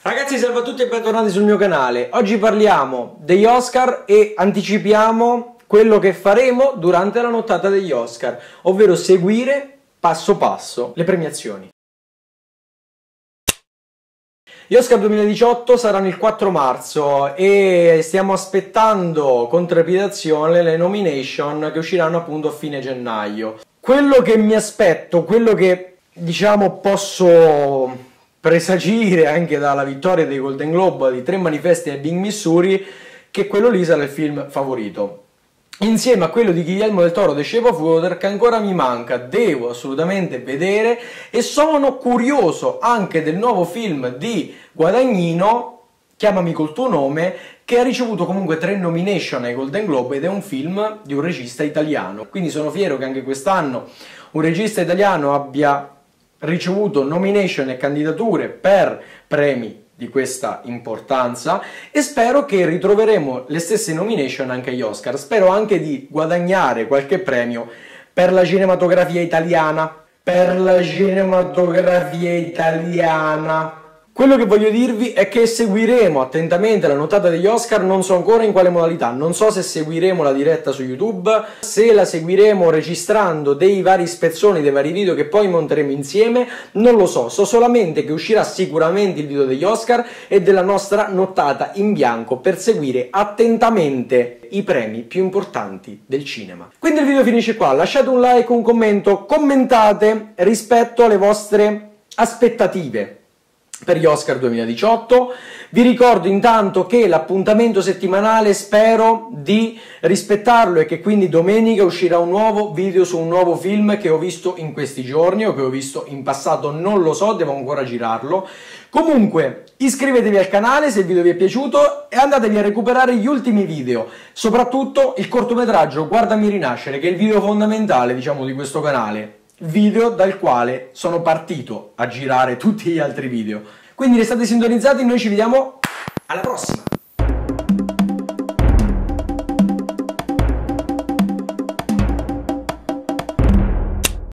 Ragazzi salve a tutti e bentornati sul mio canale. Oggi parliamo degli Oscar e anticipiamo quello che faremo durante la nottata degli Oscar, ovvero seguire passo passo le premiazioni. Gli Oscar 2018 saranno il 4 marzo e stiamo aspettando con trepidazione le nomination che usciranno appunto a fine gennaio. Quello che mi aspetto, quello che diciamo posso presagire anche dalla vittoria dei Golden Globe di tre manifesti a Bing Missouri che quello lì sarà il film favorito insieme a quello di Guillermo del Toro The Shape of Water che ancora mi manca, devo assolutamente vedere e sono curioso anche del nuovo film di Guadagnino Chiamami col tuo nome, che ha ricevuto comunque tre nomination ai Golden Globe ed è un film di un regista italiano. Quindi sono fiero che anche quest'anno un regista italiano abbia ricevuto nomination e candidature per premi di questa importanza e spero che ritroveremo le stesse nomination anche agli Oscar. Spero anche di guadagnare qualche premio per la cinematografia italiana. Per la cinematografia italiana. Quello che voglio dirvi è che seguiremo attentamente la notata degli Oscar, non so ancora in quale modalità, non so se seguiremo la diretta su YouTube, se la seguiremo registrando dei vari spezzoni, dei vari video che poi monteremo insieme, non lo so, so solamente che uscirà sicuramente il video degli Oscar e della nostra nottata in bianco per seguire attentamente i premi più importanti del cinema. Quindi il video finisce qua, lasciate un like, un commento, commentate rispetto alle vostre aspettative per gli Oscar 2018. Vi ricordo intanto che l'appuntamento settimanale spero di rispettarlo e che quindi domenica uscirà un nuovo video su un nuovo film che ho visto in questi giorni o che ho visto in passato, non lo so, devo ancora girarlo. Comunque, iscrivetevi al canale se il video vi è piaciuto e andatevi a recuperare gli ultimi video, soprattutto il cortometraggio Guardami rinascere, che è il video fondamentale, diciamo, di questo canale video dal quale sono partito a girare tutti gli altri video. Quindi restate sintonizzati, noi ci vediamo alla prossima!